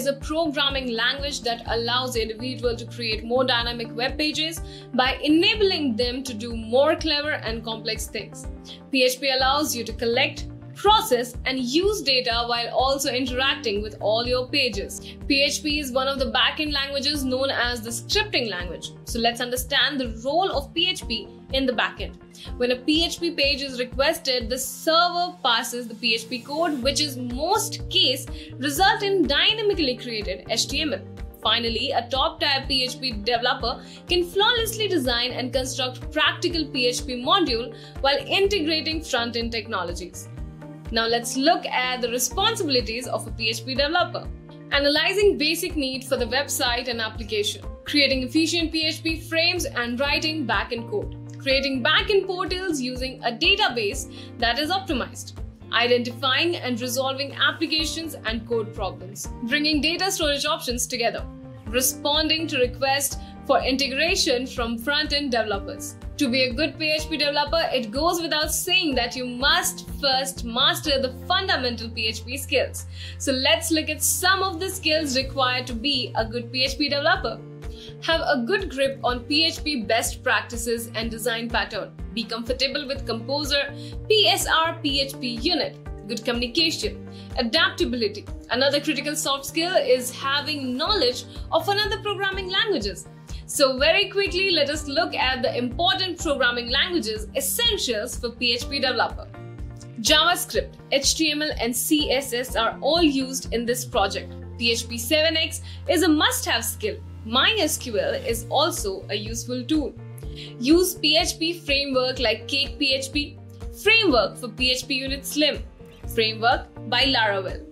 is a programming language that allows the individual to create more dynamic web pages by enabling them to do more clever and complex things. PHP allows you to collect, process, and use data while also interacting with all your pages. PHP is one of the backend languages known as the scripting language. So let's understand the role of PHP in the backend. When a PHP page is requested, the server passes the PHP code, which is most case result in dynamically created HTML. Finally, a top-tier PHP developer can flawlessly design and construct practical PHP module while integrating front-end technologies. Now let's look at the responsibilities of a PHP developer. Analyzing basic need for the website and application. Creating efficient PHP frames and writing backend code. Creating backend portals using a database that is optimized. Identifying and resolving applications and code problems. Bringing data storage options together. Responding to requests for integration from front-end developers. To be a good PHP developer, it goes without saying that you must first master the fundamental PHP skills. So let's look at some of the skills required to be a good PHP developer. Have a good grip on PHP best practices and design pattern. Be comfortable with Composer, PSR, PHP unit. Good communication. Adaptability. Another critical soft skill is having knowledge of another programming languages. So very quickly, let us look at the important programming languages essentials for PHP developer. JavaScript, HTML and CSS are all used in this project. PHP 7x is a must-have skill. MySQL is also a useful tool. Use PHP framework like Cake PHP, framework for PHP Unit Slim, framework by Laravel.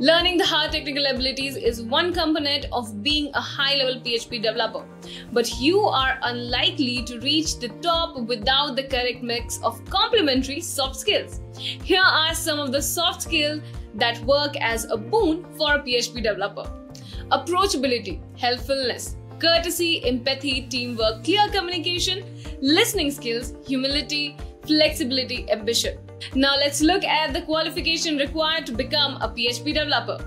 Learning the hard technical abilities is one component of being a high level PHP developer, but you are unlikely to reach the top without the correct mix of complementary soft skills. Here are some of the soft skills that work as a boon for a PHP developer approachability, helpfulness, courtesy, empathy, teamwork, clear communication, listening skills, humility, flexibility, ambition. Now let's look at the qualification required to become a PHP developer.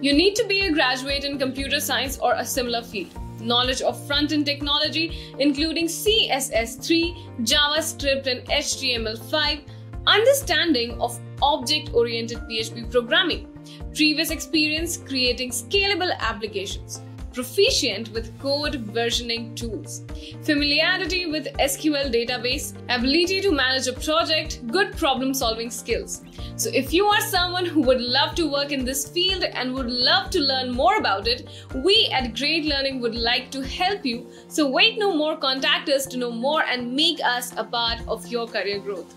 You need to be a graduate in computer science or a similar field. Knowledge of front-end technology including CSS3, JavaScript and HTML5, understanding of object-oriented PHP programming, previous experience creating scalable applications, proficient with code versioning tools, familiarity with SQL database, ability to manage a project, good problem solving skills. So if you are someone who would love to work in this field and would love to learn more about it, we at Great Learning would like to help you. So wait no more, contact us to know more and make us a part of your career growth.